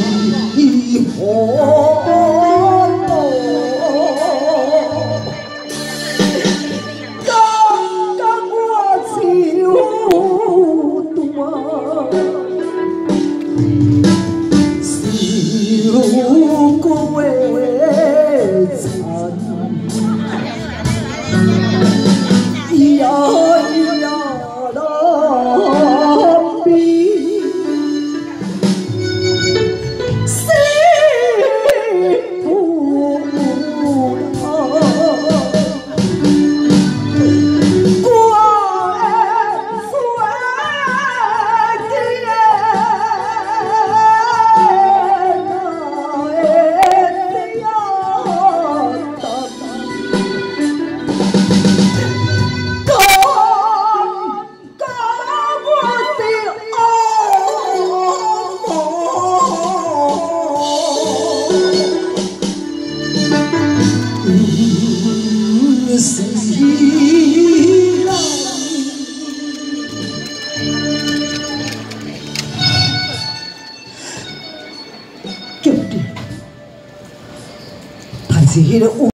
是 Sie jede